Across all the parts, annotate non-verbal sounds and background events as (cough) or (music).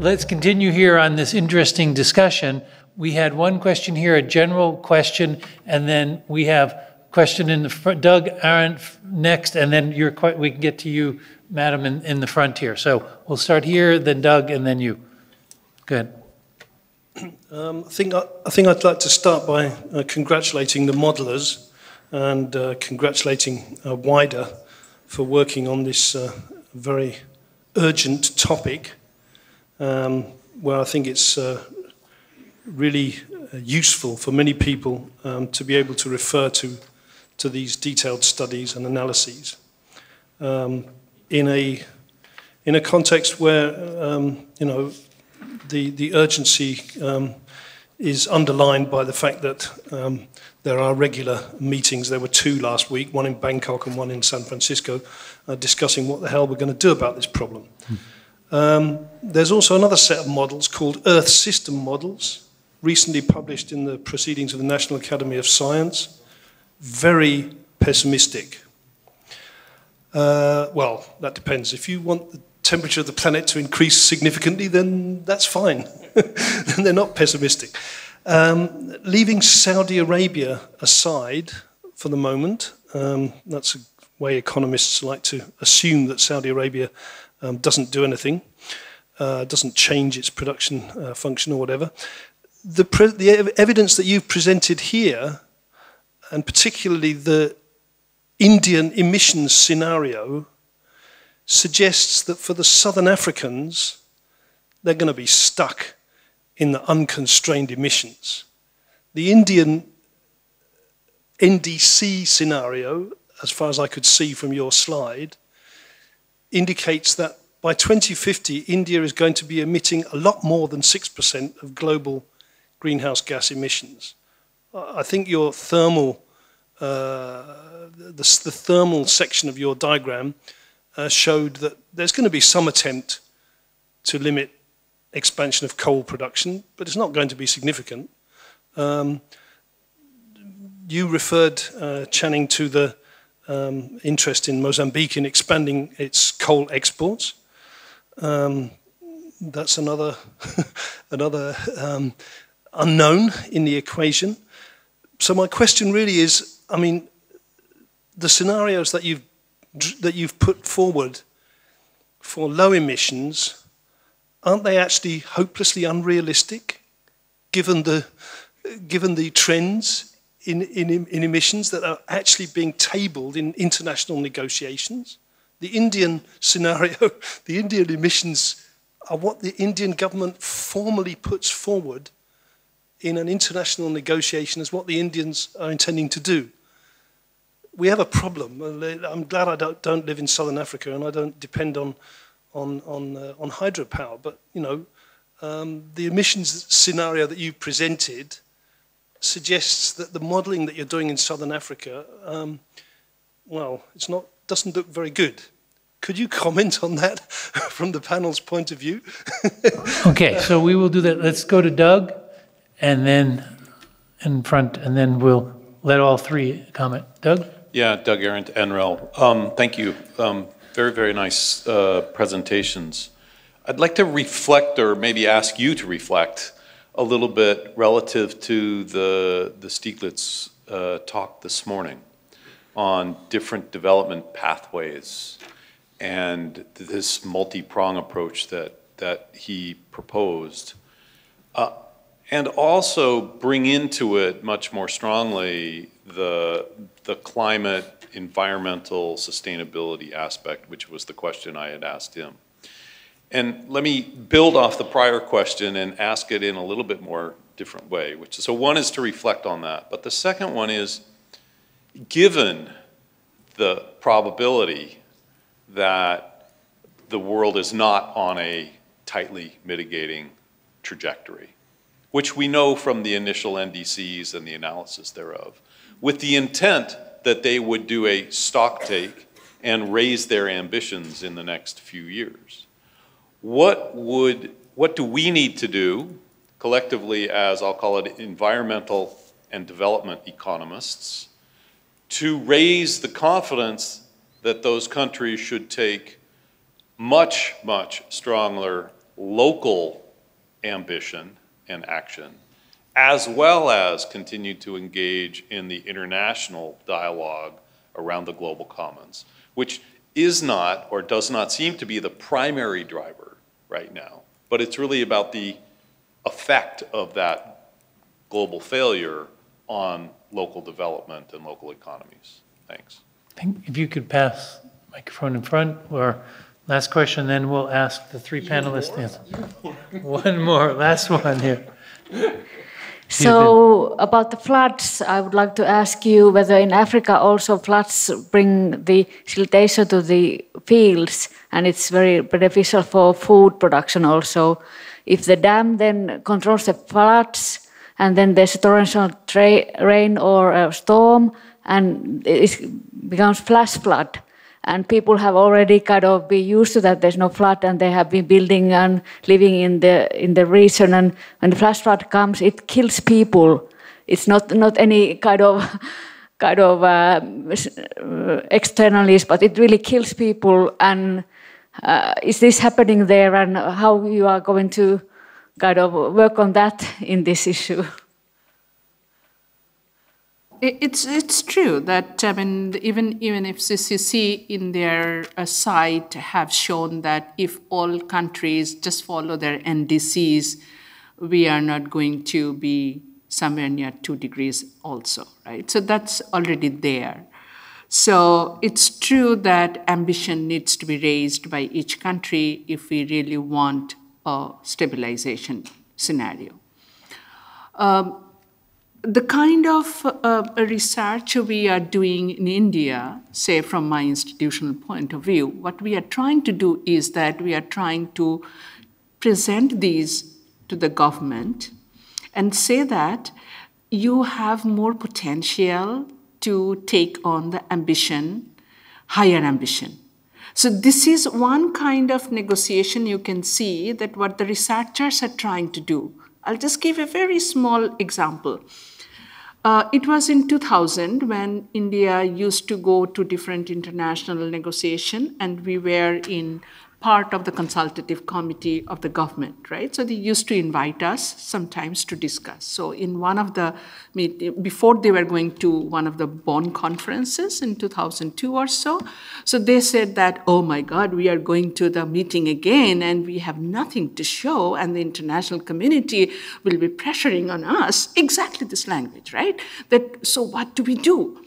let's continue here on this interesting discussion. We had one question here, a general question, and then we have question in the front. Doug Arent next, and then we can get to you, madam, in, in the front here. So we'll start here, then Doug, and then you. Good. Um, I think I, I, think I'd like to start by uh, congratulating the modelers and uh, congratulating uh, WIDER for working on this uh, very urgent topic, um, where I think it's uh, really uh, useful for many people um, to be able to refer to to these detailed studies and analyses um, in a in a context where um, you know the the urgency um, is underlined by the fact that um, there are regular meetings. There were two last week, one in Bangkok and one in San Francisco, uh, discussing what the hell we're going to do about this problem. Um, there's also another set of models called Earth System models, recently published in the Proceedings of the National Academy of Science very pessimistic. Uh, well, that depends. If you want the temperature of the planet to increase significantly, then that's fine. (laughs) they're not pessimistic. Um, leaving Saudi Arabia aside for the moment, um, that's a way economists like to assume that Saudi Arabia um, doesn't do anything, uh, doesn't change its production uh, function or whatever. The, the evidence that you've presented here and particularly the Indian emissions scenario, suggests that for the Southern Africans, they're going to be stuck in the unconstrained emissions. The Indian NDC scenario, as far as I could see from your slide, indicates that by 2050, India is going to be emitting a lot more than 6% of global greenhouse gas emissions. I think your thermal, uh, the, the, thermal section of your diagram uh, showed that there's going to be some attempt to limit expansion of coal production, but it's not going to be significant. Um, you referred, uh, Channing, to the um, interest in Mozambique in expanding its coal exports. Um, that's another, (laughs) another um, unknown in the equation so my question really is, I mean, the scenarios that you've that you've put forward for low emissions, aren't they actually hopelessly unrealistic, given the given the trends in, in, in emissions that are actually being tabled in international negotiations? The Indian scenario, (laughs) the Indian emissions are what the Indian government formally puts forward in an international negotiation as what the Indians are intending to do. We have a problem. I'm glad I don't, don't live in southern Africa and I don't depend on, on, on, uh, on hydropower. But, you know, um, the emissions scenario that you presented suggests that the modeling that you're doing in southern Africa, um, well, it's not, doesn't look very good. Could you comment on that (laughs) from the panel's point of view? (laughs) okay, so we will do that. Let's go to Doug and then in front, and then we'll let all three comment. Doug? Yeah, Doug Arent, NREL. Um, thank you. Um, very, very nice uh, presentations. I'd like to reflect, or maybe ask you to reflect, a little bit relative to the, the Stiglitz uh, talk this morning on different development pathways and this multi-prong approach that, that he proposed. Uh, and also bring into it much more strongly the, the climate, environmental sustainability aspect, which was the question I had asked him. And let me build off the prior question and ask it in a little bit more different way, which is, so one is to reflect on that, but the second one is, given the probability that the world is not on a tightly mitigating trajectory, which we know from the initial NDCs and the analysis thereof, with the intent that they would do a stock take and raise their ambitions in the next few years. What would what do we need to do collectively as I'll call it environmental and development economists to raise the confidence that those countries should take much, much stronger local ambition and action, as well as continue to engage in the international dialogue around the global commons, which is not or does not seem to be the primary driver right now, but it's really about the effect of that global failure on local development and local economies. Thanks. I think if you could pass microphone in front, or last question, then we'll ask the three panelists. to answer. One more, last one here. So about the floods, I would like to ask you whether in Africa also floods bring the siltation to the fields, and it's very beneficial for food production also. If the dam then controls the floods, and then there's a torrential rain or a storm, and it becomes flash flood, and people have already kind of been used to that. There's no flood and they have been building and living in the in the region. And when the flash flood comes it kills people. It's not not any kind of (laughs) kind of uh, externalities but it really kills people. And uh, is this happening there? And how you are going to kind of work on that in this issue (laughs) it's it's true that I mean even even if CCC in their uh, site have shown that if all countries just follow their NDCs, we are not going to be somewhere near two degrees also, right? So that's already there. So it's true that ambition needs to be raised by each country if we really want a stabilization scenario. Um, the kind of uh, research we are doing in India, say from my institutional point of view, what we are trying to do is that we are trying to present these to the government and say that you have more potential to take on the ambition, higher ambition. So, this is one kind of negotiation you can see that what the researchers are trying to do. I'll just give a very small example. Uh, it was in 2000 when India used to go to different international negotiation, and we were in part of the consultative committee of the government, right? So they used to invite us sometimes to discuss. So in one of the before they were going to one of the Bonn conferences in 2002 or so, so they said that, oh my God, we are going to the meeting again and we have nothing to show, and the international community will be pressuring on us. Exactly this language, right? That so what do we do?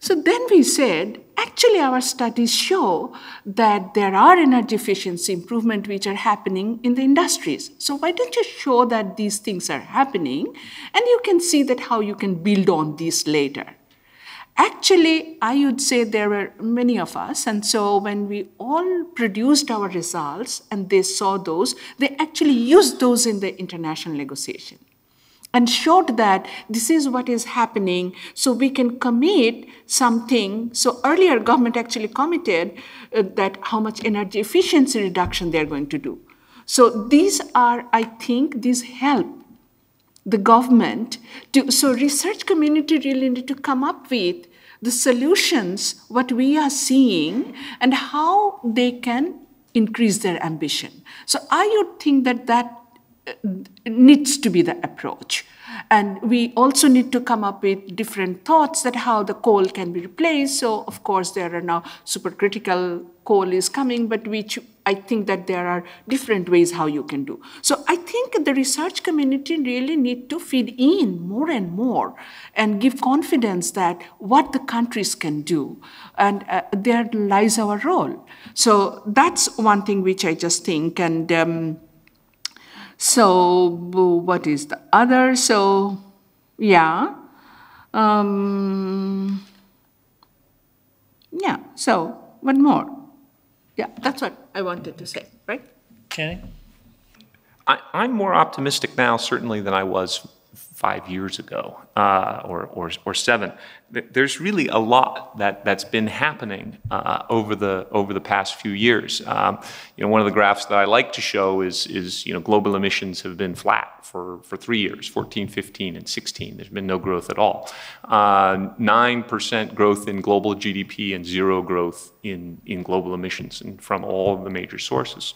So then we said, actually our studies show that there are energy efficiency improvement which are happening in the industries. So why don't you show that these things are happening and you can see that how you can build on these later. Actually, I would say there were many of us, and so when we all produced our results and they saw those, they actually used those in the international negotiation and showed that this is what is happening so we can commit something. So earlier government actually committed uh, that how much energy efficiency reduction they're going to do. So these are i think these help the government to so research community really need to come up with the solutions what we are seeing and how they can increase their ambition. So i would think that that needs to be the approach. And we also need to come up with different thoughts that how the coal can be replaced. So, of course, there are now supercritical coal is coming, but which I think that there are different ways how you can do. So, I think the research community really need to feed in more and more and give confidence that what the countries can do, and uh, there lies our role. So, that's one thing which I just think and. Um, so what is the other? So yeah. Um, yeah, so one more? Yeah, that's what I wanted to say, right? Kenny? I, I'm more optimistic now, certainly, than I was five years ago uh, or, or, or, seven. There's really a lot that, that's been happening uh, over, the, over the past few years. Um, you know, one of the graphs that I like to show is, is you know, global emissions have been flat for, for three years, 14, 15, and 16. There's been no growth at all. Uh, 9% growth in global GDP and zero growth in, in global emissions and from all of the major sources.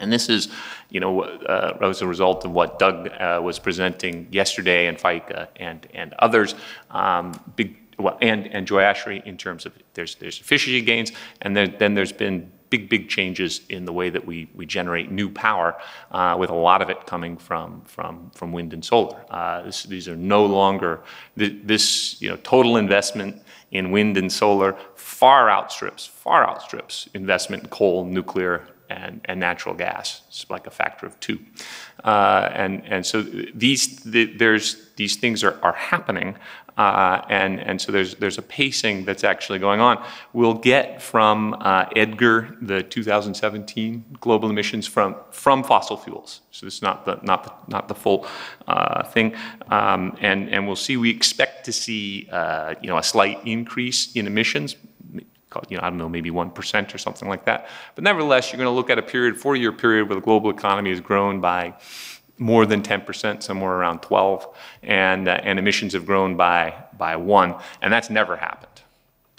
And this is, you know, uh, as a result of what Doug uh, was presenting yesterday and Faaiqa and, and others, um, big, well, and, and Joyashree in terms of there's, there's efficiency gains, and then, then there's been big, big changes in the way that we, we generate new power, uh, with a lot of it coming from, from, from wind and solar. Uh, this, these are no longer, this, you know, total investment in wind and solar far outstrips, far outstrips investment in coal, nuclear, and, and natural gas. It's like a factor of two. Uh, and, and so these, the, there's, these things are, are happening, uh, and, and so there's, there's a pacing that's actually going on. We'll get from uh, EDGAR the 2017 global emissions from, from fossil fuels. So this is not the, not the, not the full uh, thing. Um, and, and we'll see, we expect to see uh, you know, a slight increase in emissions, you know, I don't know, maybe 1% or something like that. But nevertheless, you're going to look at a period, four-year period where the global economy has grown by more than 10%, somewhere around 12, and, uh, and emissions have grown by, by one, and that's never happened.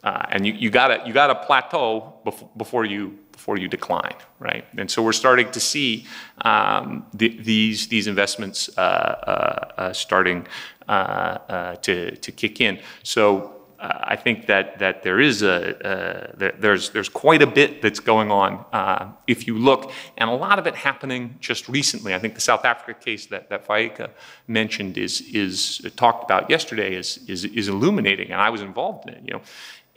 Uh, and you, you gotta, you gotta plateau before, before you, before you decline, right? And so we're starting to see um, the, these, these investments uh, uh, uh starting uh, to, to kick in. So I think that that there is a uh, there's there's quite a bit that's going on uh, if you look, and a lot of it happening just recently. I think the South Africa case that that Faaiqa mentioned is is talked about yesterday is is is illuminating, and I was involved in it. You know.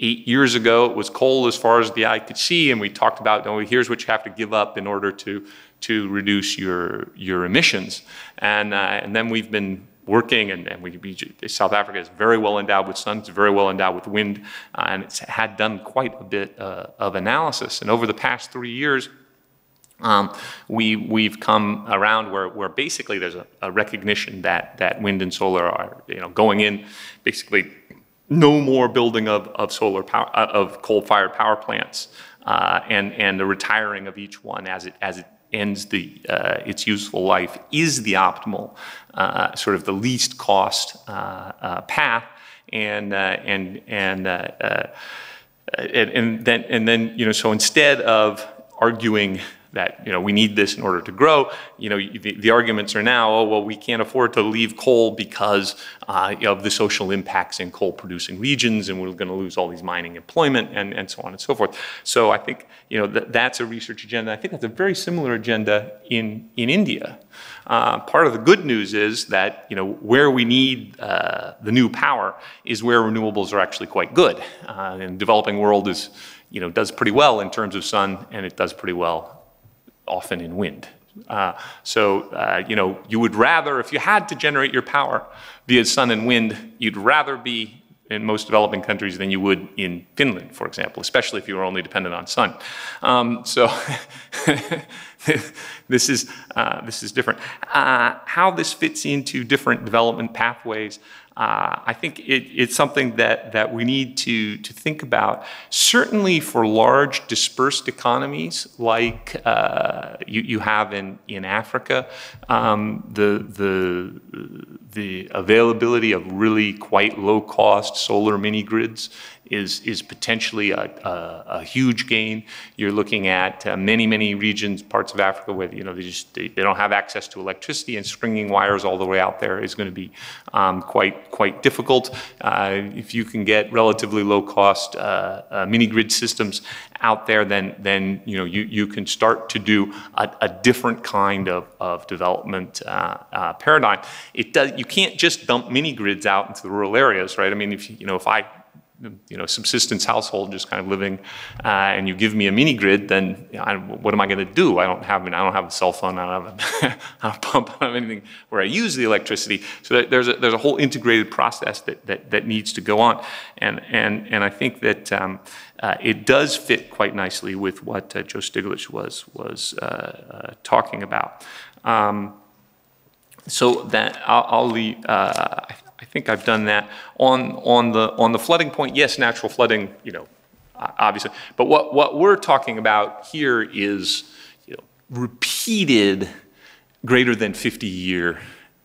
Eight years ago, it was coal as far as the eye could see, and we talked about, oh, here's what you have to give up in order to to reduce your your emissions, and uh, and then we've been working, and, and we, we, South Africa is very well endowed with sun, it's very well endowed with wind, uh, and it's had done quite a bit uh, of analysis. And over the past three years, um, we, we've come around where, where basically there's a, a, recognition that, that wind and solar are you know, going in, basically no more building of, of solar power, uh, of coal-fired power plants, uh, and, and the retiring of each one as it, as it ends the, uh, its useful life is the optimal, uh, sort of the least cost uh, uh path. And, uh, and, and, and, and, then, and then, you know, so instead of arguing that you know we need this in order to grow. You know the, the arguments are now, oh well, we can't afford to leave coal because uh, of the social impacts in coal-producing regions, and we're going to lose all these mining employment and, and so on and so forth. So I think you know th that's a research agenda. I think that's a very similar agenda in in India. Uh, part of the good news is that you know where we need uh, the new power is where renewables are actually quite good. Uh, and developing world is you know does pretty well in terms of sun, and it does pretty well often in wind. Uh, so, uh, you know, you would rather, if you had to generate your power via sun and wind, you'd rather be in most developing countries than you would in Finland, for example, especially if you were only dependent on sun. Um, so (laughs) this, is, uh, this is different. Uh, how this fits into different development pathways, uh, I think it, it's something that, that we need to, to think about. Certainly for large dispersed economies like uh, you, you have in, in Africa, um, the, the, the availability of really quite low cost solar mini grids is, is potentially a, a, a huge gain. You're looking at uh, many, many regions, parts of Africa where you know they just they, they, don't have access to electricity, and stringing wires all the way out there is going to be um, quite quite difficult. Uh, if you can get relatively low cost uh, uh, mini grid systems out there, then then you know you, you can start to do a, a different kind of, of development uh, uh, paradigm. It does you can't just dump mini grids out into the rural areas, right? I mean, if you know if I you know, subsistence household, just kind of living, uh, and you give me a mini grid, then you know, I, what am I going to do? I don't have, I, mean, I don't have a cell phone, I don't have a, (laughs) I don't pump, I don't have anything where I use the electricity. So there's a, there's a whole integrated process that, that, that needs to go on, and and and I think that um, uh, it does fit quite nicely with what uh, Joe Stiglitz was was uh, uh, talking about. Um, so that I'll, I'll leave. Uh, I think I've done that. On, on, the, on the flooding point, yes, natural flooding, you know, obviously. But what, what we're talking about here is you know, repeated greater than 50 year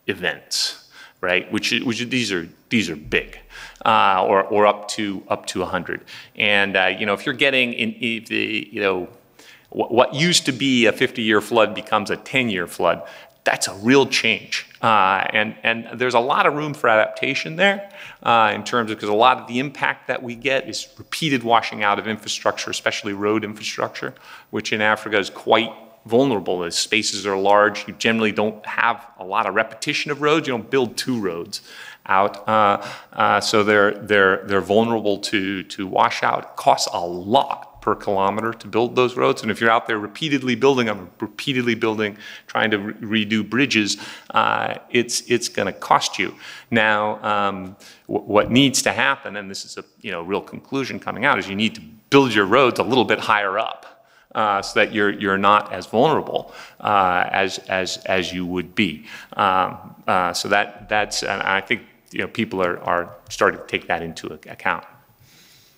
events, right? Which, which these are, these are big. Uh, or, or up to up to 100. And uh, you know, if you're getting in, if the, you know, what used to be a 50-year flood becomes a 10-year flood. That's a real change. Uh, and, and there's a lot of room for adaptation there uh, in terms of, because a lot of the impact that we get is repeated washing out of infrastructure, especially road infrastructure, which in Africa is quite vulnerable as spaces are large. You generally don't have a lot of repetition of roads. You don't build two roads out. Uh, uh, so they're, they're, they're vulnerable to, to washout. It costs a lot per kilometer to build those roads. And if you're out there repeatedly building them, repeatedly building, trying to re redo bridges, uh, it's, it's going to cost you. Now, um, what needs to happen, and this is a you know, real conclusion coming out, is you need to build your roads a little bit higher up. Uh, so that you're, you're not as vulnerable uh, as, as, as you would be. Um, uh, so that, that's, and I think you know, people are, are starting to take that into account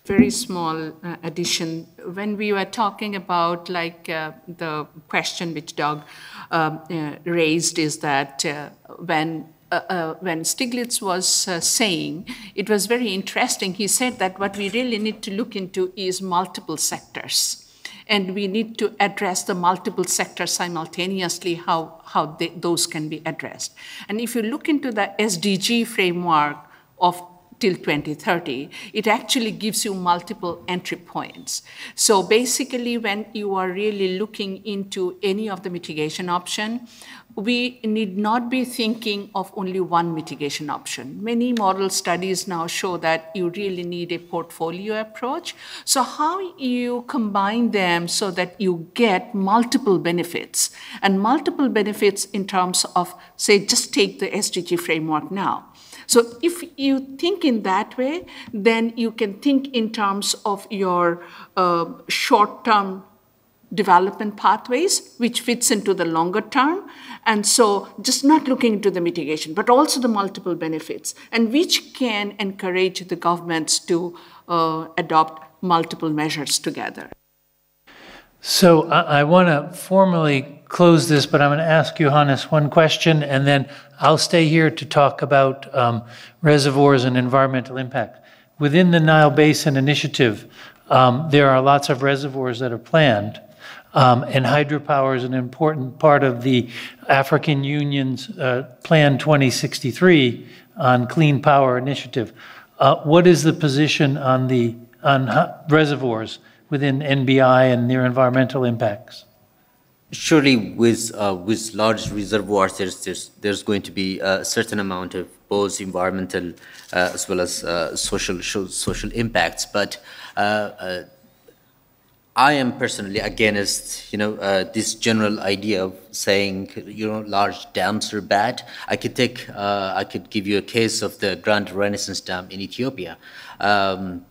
very small uh, addition. When we were talking about like uh, the question which Doug um, uh, raised is that uh, when uh, uh, when Stiglitz was saying, it was very interesting. He said that what we really need to look into is multiple sectors. And we need to address the multiple sectors simultaneously, how, how they, those can be addressed. And if you look into the SDG framework of till 2030, it actually gives you multiple entry points. So basically, when you are really looking into any of the mitigation option, we need not be thinking of only one mitigation option. Many model studies now show that you really need a portfolio approach. So how you combine them so that you get multiple benefits and multiple benefits in terms of, say, just take the SDG framework now. So if you think in that way, then you can think in terms of your uh, short-term development pathways, which fits into the longer term. And so just not looking into the mitigation, but also the multiple benefits, and which can encourage the governments to uh, adopt multiple measures together. So I, I want to formally close this, but I'm going to ask Johannes one question, and then I'll stay here to talk about um, reservoirs and environmental impact. Within the Nile Basin Initiative, um, there are lots of reservoirs that are planned, um, and hydropower is an important part of the African Union's uh, Plan 2063 on Clean Power Initiative. Uh, what is the position on the on reservoirs within NBI and their environmental impacts? Surely with uh, with large reservoirs, there's, there's there's going to be a certain amount of both environmental uh, as well as uh, social social impacts. But uh, uh, I am personally against you know uh, this general idea of saying you know large dams are bad. I could take I could give you a case of the Grand Renaissance Dam in Ethiopia. Um,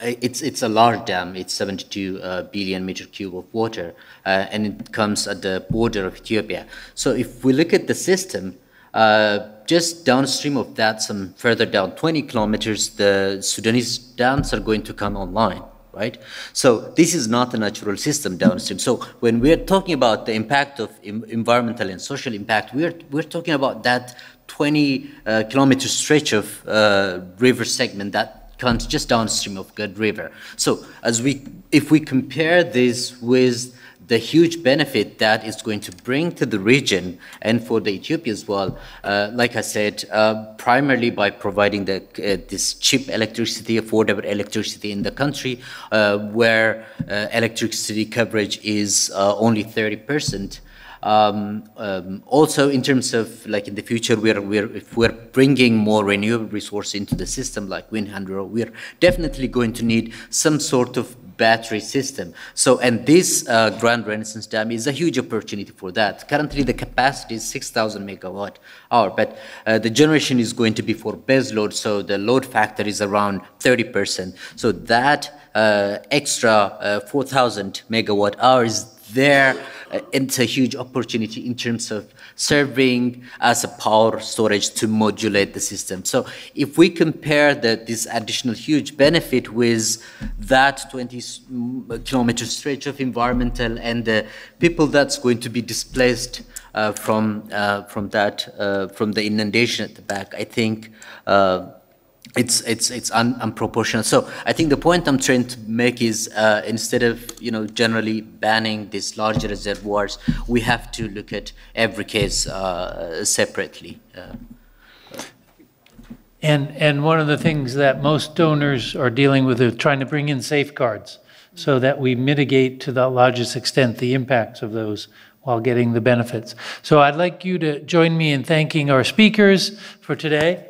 it's it's a large dam. It's 72 uh, billion meter cube of water, uh, and it comes at the border of Ethiopia. So if we look at the system, uh, just downstream of that, some further down 20 kilometers, the Sudanese dams are going to come online. Right? So this is not a natural system downstream. So when we're talking about the impact of environmental and social impact, we're, we're talking about that 20 uh, kilometer stretch of uh, river segment that comes just downstream of Good River. So as we, if we compare this with the huge benefit that it's going to bring to the region and for the Ethiopia as well, uh, like I said, uh, primarily by providing the, uh, this cheap electricity, affordable electricity in the country, uh, where uh, electricity coverage is uh, only 30 percent. Um, um, also, in terms of like in the future, we're, we're if we're bringing more renewable resource into the system, like wind hydro, we're definitely going to need some sort of battery system. So, and this uh, Grand Renaissance Dam is a huge opportunity for that. Currently, the capacity is 6,000 megawatt hour, but uh, the generation is going to be for base load, so the load factor is around 30%. So that uh, extra uh, 4,000 megawatt hours there uh, it's a huge opportunity in terms of serving as a power storage to modulate the system. So if we compare the, this additional huge benefit with that 20 kilometer stretch of environmental and the people that's going to be displaced uh, from uh, from that uh, from the inundation at the back, I think uh, it's it's it's un, unproportional. So I think the point I'm trying to make is uh, instead of you know generally banning these larger reservoirs, we have to look at every case uh, separately. Uh, And, and one of the things that most donors are dealing with is trying to bring in safeguards so that we mitigate to the largest extent the impacts of those while getting the benefits. So I'd like you to join me in thanking our speakers for today.